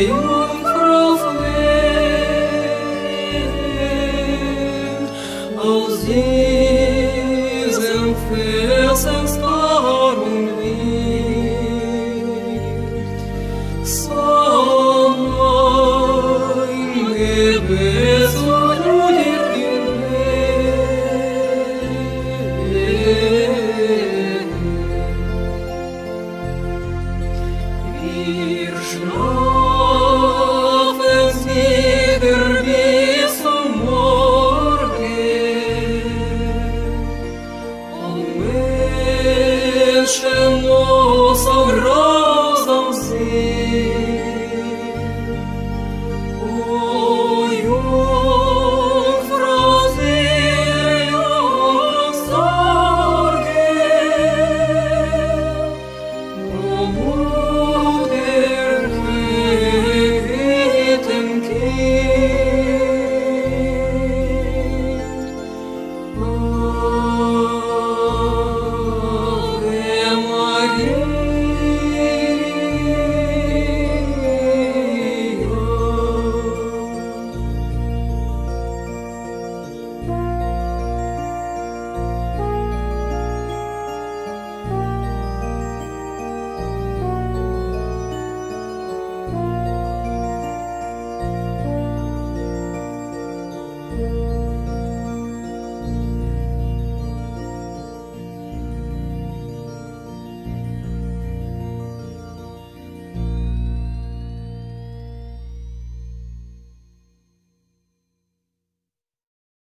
you 沉默 you.